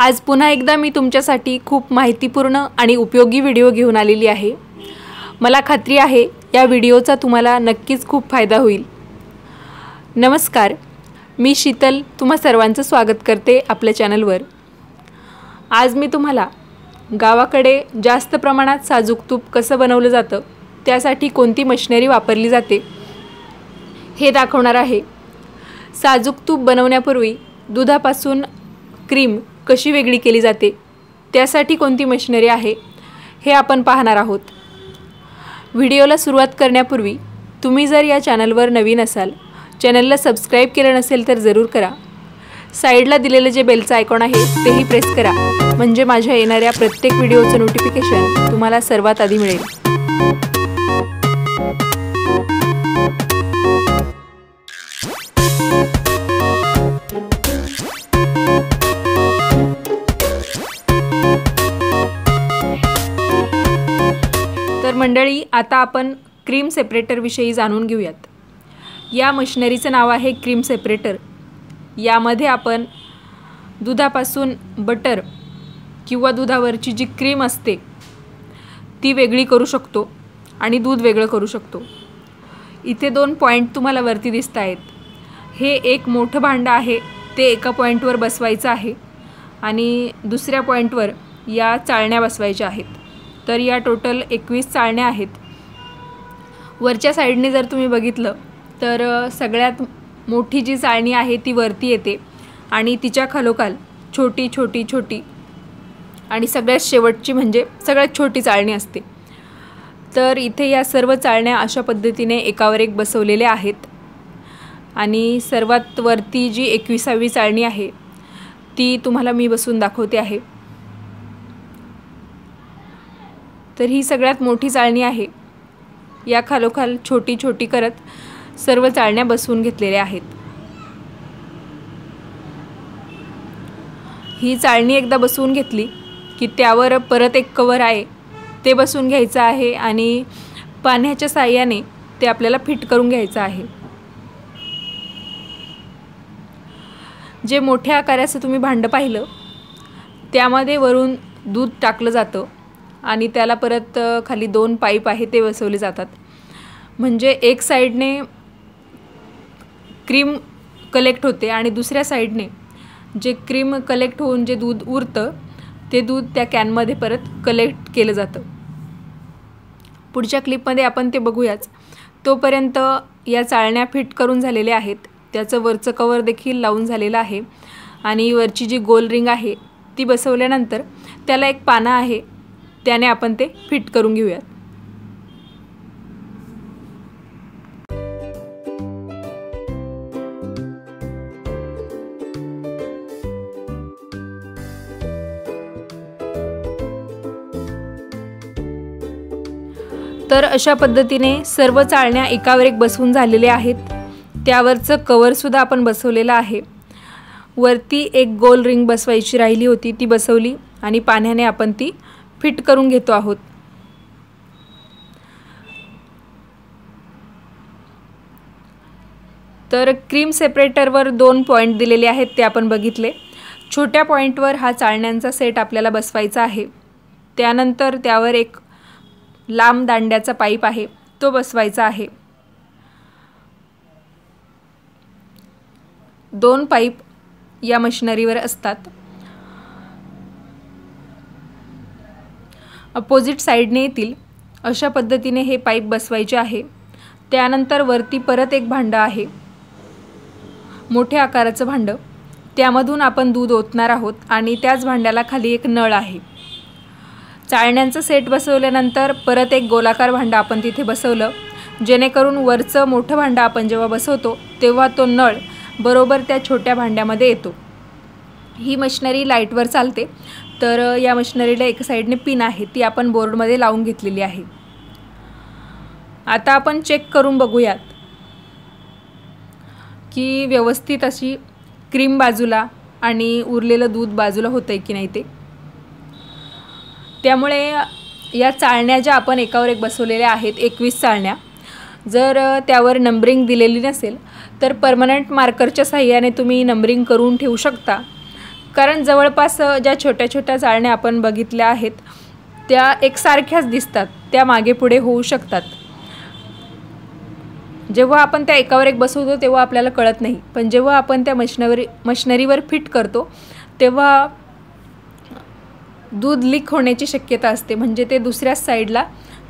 आज पुन्हा एकदा मी तुमच्यासाठी खूप माहितीपूर्ण आणि उपयोगी व्हिडिओ घेऊन आलेली आहे. मला खात्री आहे या व्हिडिओचा तुम्हाला नक्कीच खूप फायदा होईल. नमस्कार मी शीतल तुम्हा सर्वांचं स्वागत करते आपल्या चॅनलवर. आज मी तुम्हाला गावाकडे जास्त प्रमाणात साजूक तूप कसं बनवलं जातं त्यासाठी कोणती मशिनरी वापरली जाते हे दाखवणार आहे. साजूक तूप बनवण्यापूर्वी दुधापासून क्रीम कशी वेगळी केली जाते? त्यासाठी कोणती मशिनरी आहे? हे आपण पाहणार आहोत. व्हिडिओला सुरुवात करण्यापूर्वी तुम्ही जर या चॅनलवर नवीन असाल चॅनलला सबस्क्राईब केलं नसेल तर जरूर करा. साईडला दिलेलं जे बेलचं आयकॉन आहे तेही प्रेस करा. म्हणजे माझ्या येणाऱ्या प्रत्येक व्हिडिओचं नोटिफिकेशन तुम्हाला सर्वात आधी मिळेल. आता आपण क्रीम सेपरेटरविषयी जाणून घेऊयात. या मशिनरीचं नाव आहे क्रीम सेपरेटर. यामध्ये आपण दुधापासून बटर किंवा दुधावरची जी क्रीम असते ती वेगळी करू शकतो आणि दूध वेगळं करू शकतो. इथे दोन पॉईंट तुम्हाला वरती दिसत आहेत. हे एक मोठं भांडं आहे ते एका पॉईंटवर बसवायचं आहे आणि दुसऱ्या पॉईंटवर या चाळण्या बसवायच्या आहेत. तर या टोटल एकवीस चाळण्या आहेत. वरच्या साईडने जर तुम्ही बघितलं तर सगळ्यात मोठी जी चाळणी आहे ती वरती येते आणि तिच्या खालोखाल छोटी छोटी छोटी आणि सगळ्यात शेवटची म्हणजे सगळ्यात छोटी चाळणी असते. तर इथे या सर्व चाळण्या अशा पद्धतीने एकावर एक बसवलेल्या आहेत आणि सर्वात वरती जी एकविसावी चाळणी आहे ती तुम्हाला मी बसून दाखवते आहे. तर ही सगळ्यात मोठी चाळणी आहे. या खालोखाल छोटी छोटी करत सर्व चाळण्या बसवून घेतलेल्या आहेत. ही चाळणी एकदा बसवून घेतली की त्यावर परत एक कवर आहे. ते बसवून घ्यायचं आहे आणि पाण्याच्या साह्याने ते आपल्याला फिट करून घ्यायचं आहे. जे मोठ्या आकाराचं तुम्ही भांडं पाहिलं त्यामध्ये वरून दूध टाकलं जातं. आणि त्याला परत खाली दोन पाईप आहे ते बसवले जातात. म्हणजे एक साईडने क्रीम कलेक्ट होते आणि दुसऱ्या साईडने जे क्रीम कलेक्ट होऊन जे दूध उरतं ते दूध त्या कॅनमध्ये परत कलेक्ट केलं जातं. पुढच्या क्लिपमध्ये आपण ते बघूयाच. तोपर्यंत या चाळण्या फिट करून झालेल्या आहेत. त्याचं वरचं कवर देखील लावून झालेलं आहे. आणि वरची जी गोल रिंग आहे ती बसवल्यानंतर त्याला एक पानं आहे. त्याने आपण ते फिट करून घेऊयात. तर अशा पद्धतीने सर्व चाळण्या एकावर एक बसवून झालेल्या आहेत. त्यावरचं कवरसुद्धा आपण बसवलेलं आहे. वरती एक गोल रिंग बसवायची राहिली होती ती बसवली आणि पाण्याने आपण ती फिट करून घेतो आहोत. तर क्रीम सेपरेटरवर दोन पॉईंट दिलेले आहेत ते आपण बघितले. छोट्या पॉईंटवर हा चाळण्यांचा सेट आपल्याला बसवायचा आहे. त्यानंतर त्यावर एक लांब दांड्याचा पाईप आहे तो बसवायचा आहे. दोन पाईप या मशिनरीवर असतात. अपोजिट साईडने येतील. अशा पद्धतीने हे पाईप बसवायचे आहे. त्यानंतर वरती परत एक भांडं आहे. मोठ्या आकाराचं भांडं. त्यामधून आपण दूध ओतणार आहोत आणि त्याच भांड्याला खाली एक नळ आहे. चाळण्यांचं सेट बसवल्यानंतर परत एक गोलाकार भांडं आपण तिथे बसवलं. जेणेकरून वरचं मोठं भांडं आपण जेव्हा बसवतो तेव्हा तो नळ बरोबर त्या छोट्या भांड्यामध्ये येतो. ही मशिनरी लाईटवर चालते. तर या मशिनरीला एका साईडने पिन आहे ती आपण बोर्डमध्ये लावून घेतलेली आहे. आता आपण चेक करून बघूयात की व्यवस्थित अशी क्रीम बाजूला आणि उरलेलं दूध बाजूला होतं आहे की नाही ते. त्यामुळे या चाळण्या ज्या आपण एकावर एक बसवलेल्या आहेत एकवीस चाळण्या जर त्यावर नंबरिंग दिलेली नसेल तर परमनंट मार्करच्या साह्याने तुम्ही नंबरिंग करून ठेवू शकता. कारण जवळपास ज्या छोट्या छोट्या चाळण्या आपण बघितल्या आहेत त्या एकसारख्याच दिसतात त्या मागे पुढे होऊ शकतात. जेव्हा आपण त्या एकावर एक बसवतो तेव्हा आपल्याला कळत नाही. पण जेव्हा आपण त्या मशनरी मशनरीवर फिट करतो तेव्हा दूध लीक होण्याची शक्यता असते. म्हणजे ते दुसऱ्याच साईडला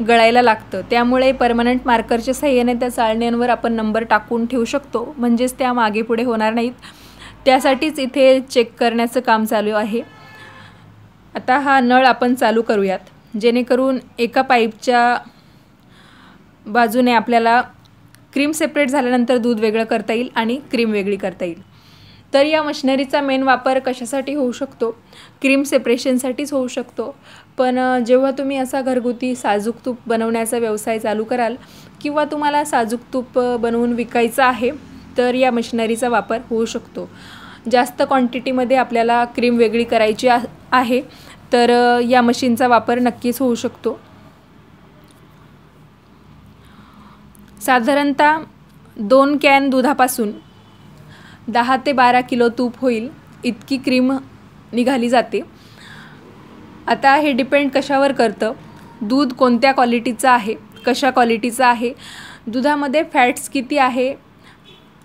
गळायला लागतं. त्यामुळे परमनंट मार्करच्या सहाय्याने त्या चाळण्यांवर आपण नंबर टाकून ठेवू शकतो. म्हणजेच त्या मागे पुढे होणार नाहीत. त्यासाठीच इथे चेक करण्याचं काम चालू आहे. आता हा नळ आपण चालू करूयात. जेणेकरून एका पाईपच्या बाजूने आपल्याला क्रीम सेपरेट झाल्यानंतर दूध वेगळं करता येईल आणि क्रीम वेगळी करता येईल. तर या मशिनरीचा मेन वापर कशासाठी होऊ शकतो? क्रीम सेपरेशनसाठीच होऊ शकतो. पण जेव्हा तुम्ही असा घरगुती साजूक तूप बनवण्याचा व्यवसाय चालू कराल किंवा तुम्हाला साजूक तूप बनवून विकायचं आहे तर या मशिनरीचा वापर होऊ शकतो. जास्त क्वांटिटीमध्ये आपल्याला क्रीम वेगळी करायची आहे तर या मशीनचा वापर नक्कीच होऊ शकतो. साधारणतः दोन कॅन दुधापासून दहा ते बारा किलो तूप होईल इतकी क्रीम निघाली जाते. आता हे डिपेंड कशावर करतं? दूध कोणत्या क्वालिटीचं आहे? कशा क्वालिटीचं आहे? दुधामध्ये फॅट्स किती आहे?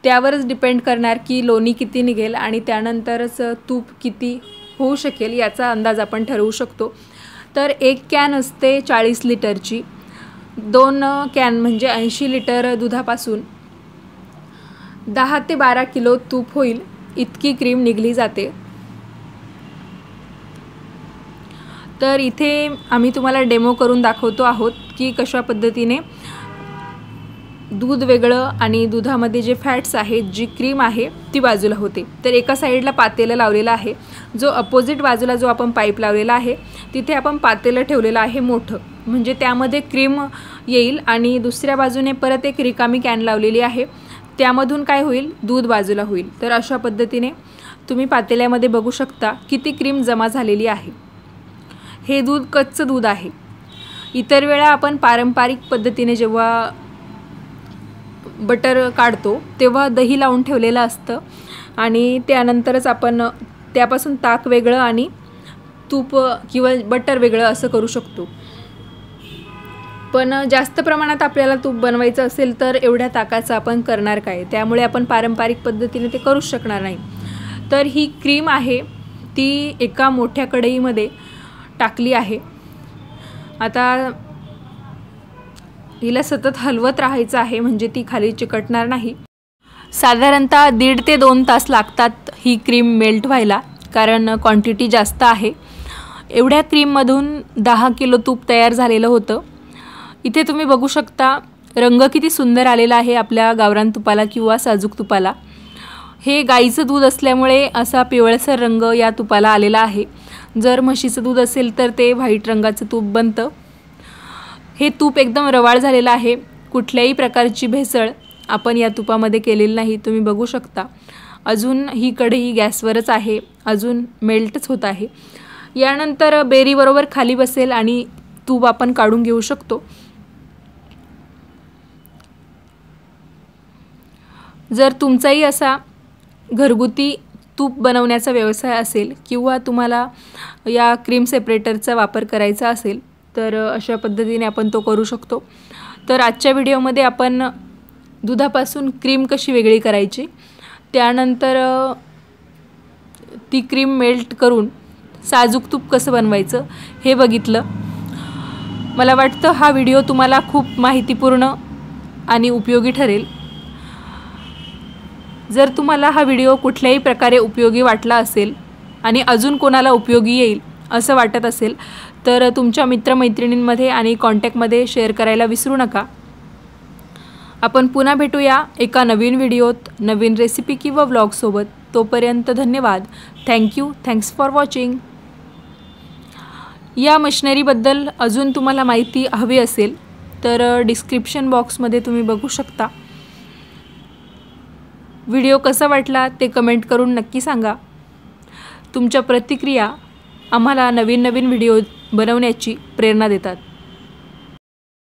त्यावरच डिपेंड करणार की लोणी किती निघेल आणि त्यानंतरच तूप किती होऊ शकेल याचा अंदाज आपण ठरवू शकतो. तर एक कॅन असते चाळीस लिटरची. दोन कॅन म्हणजे ऐंशी लिटर दुधापासून दहा ते बारा किलो तूप होईल इतकी क्रीम निघली जाते. तर इथे आम्ही तुम्हाला डेमो करून दाखवतो आहोत की कशा पद्धतीने दूध वेगळं आणि दुधामध्ये जे फॅट्स आहेत जी क्रीम आहे ती बाजूला होते. तर एका साईडला पातेलं लावलेलं आहे. जो अपोजिट बाजूला जो आपण पाईप लावलेला आहे तिथे आपण पातेलं ठेवलेलं आहे मोठं. म्हणजे त्यामध्ये क्रीम येईल आणि दुसऱ्या बाजूने परत एक रिकामी कॅन लावलेली आहे. त्यामधून काय होईल? दूध बाजूला होईल. तर अशा पद्धतीने तुम्ही पातेल्यामध्ये बघू शकता किती क्रीम जमा झालेली आहे. हे दूध कच्चं दूध आहे. इतर वेळा आपण पारंपरिक पद्धतीने जेव्हा बटर काढतो तेव्हा दही लावून ठेवलेलं असतं. आणि त्यानंतरच आपण त्यापासून ताक वेगळं आणि तूप किंवा बटर वेगळं असं करू शकतो. पण जास्त प्रमाणात आपल्याला तूप बनवायचं असेल तर एवढ्या ताकाचं आपण करणार काय? त्यामुळे आपण पारंपरिक पद्धतीने ते करूच शकणार नाही. तर ही क्रीम आहे ती एका मोठ्या कढईमध्ये टाकली आहे. आता हिला सतत हलवत राहायचं आहे म्हणजे ती खाली चिकटणार नाही. साधारणतः दीड ते दोन तास लागतात ही क्रीम मेल्ट व्हायला कारण क्वांटिटी जास्त आहे. एवढ्या क्रीममधून दहा किलो तूप तयार झालेलं होतं. इथे तुम्ही बघू शकता रंग किती सुंदर आलेला आहे आपल्या गावरान तुपाला किंवा साजूक तुपाला. हे गाईचं दूध असल्यामुळे असा पिवळसर रंग या तुपाला आलेला आहे. जर म्हशीचं दूध असेल तर ते व्हाईट रंगाचं तूप बनतं. हे तूप एकदम रवाळ झालेलं आहे. कुठल्याही प्रकारची भेसळ आपण या तुपामध्ये केलेली नाही. तुम्ही बघू शकता. अजून ही कढई गॅसवरच आहे. अजून मेल्टच होत आहे. यानंतर बेरीबरोबर खाली बसेल आणि तूप आपण काढून घेऊ शकतो. जर तुमचाही असा घरगुती तूप बनवण्याचा व्यवसाय असेल किंवा तुम्हाला या क्रीम सेपरेटरचा वापर करायचा असेल तर अशा पद्धतीने आपण तो करू शकतो. तर आजच्या व्हिडिओमध्ये आपण दुधापासून क्रीम कशी वेगळी करायची त्यानंतर ती क्रीम मेल्ट करून साजूक तूप कसं बनवायचं हे बघितलं. मला वाटतं हा व्हिडिओ तुम्हाला खूप माहितीपूर्ण आणि उपयोगी ठरेल. जर तुम्हाला हा व्हिडिओ कुठल्याही प्रकारे उपयोगी वाटला असेल आणि अजून कोणाला उपयोगी येईल असं वाटत असेल तर तुमच्या मित्रमैत्रिणींमध्ये आणि कॉन्टॅक्टमध्ये शेअर करायला विसरू नका. आपण पुन्हा भेटूया एका नवीन व्हिडिओत नवीन रेसिपी किंवा व्लॉगसोबत तोपर्यंत धन्यवाद. थँक्यू थँक्स फॉर वॉचिंग या मशिनरीबद्दल अजून तुम्हाला माहिती हवी असेल तर डिस्क्रिप्शन बॉक्समध्ये तुम्ही बघू शकता. व्हिडिओ कसा वाटला ते कमेंट करून नक्की सांगा. तुमच्या प्रतिक्रिया आम्हाला नवीन नवीन व्हिडिओ बनवण्याची प्रेरणा देतात.